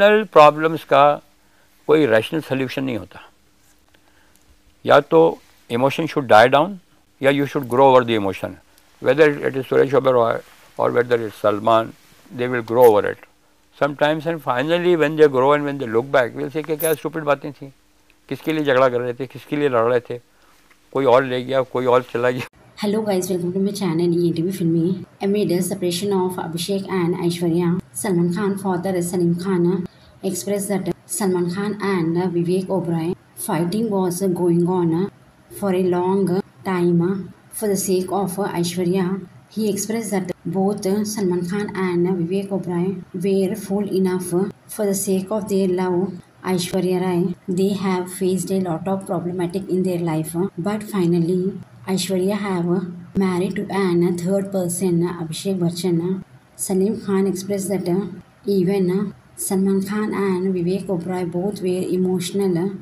Emotional problems का कोई rational solution नहीं होता। या तो इमोशन शुड डाई डाउन या you should grow over the emotion whether it is Suresh Oberoi और whether is Salman they will grow over it sometimes and finally when they grow and when they look back will say क्या stupid बातें थी। किसके लिए झगड़ा कर रहे थे? किसके लिए लड़ रहे थे? कोई और ले गया कोई और चला गया। Hello guys, welcome to my channel ENTV Filmy. Amid the separation of Abhishek and Aishwarya, Salman Khan father Salim Khan expressed that Salman Khan and Vivek Oberoi fighting was going on for a long time for the sake of Aishwarya. He expressed that both Salman Khan and Vivek Oberoi were fool enough for the sake of their love Aishwarya Rai. They have faced a lot of problematic in their life, but finally Aishwarya have married to an third person, Abhishek Bachchan. Salim Khan expressed that even Salman Khan and Vivek Oberoi both were emotional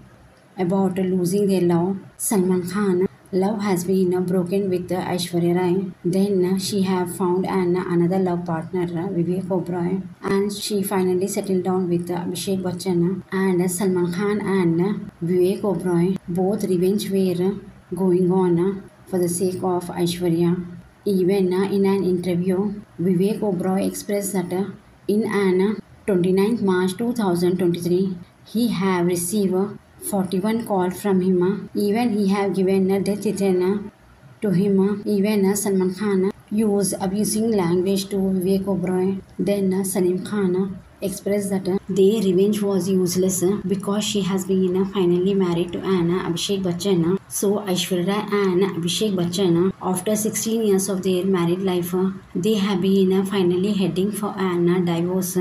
about losing their love. Salman Khan love has been broken with Aishwarya Rai. Then she have found an another love partner, Vivek Oberoi, and she finally settled down with Abhishek Bachchan. And Salman Khan and Vivek Oberoi both revenge were going on for the sake of Aishwarya. Even in an interview, Vivek Oberoi expressed that in an 29th March 2023, he have received 41 call from him. Even he have given a death threat to him. Even Salman Khan used abusing language to Vivek Oberoi. Then Salim Khan expressed that their revenge was useless because she has been finally married to an Abhishek Bachchan. So Aishwarya and Abhishek Bachchan, after 16 years of their married life, they have been finally heading for an divorce.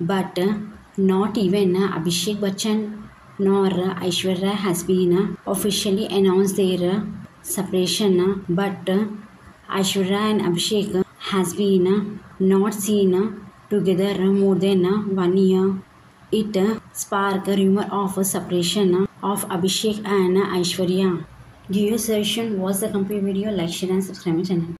But uh, not even uh, Abhishek Bachchan nor uh, Aishwarya has been officially announced their separation. But Aishwarya and Abhishek has been not seen together more than one year. It sparked a rumor of separation of Abhishek and Aishwarya. Your suggestion. Watch the complete video. Like, share and subscribe my channel.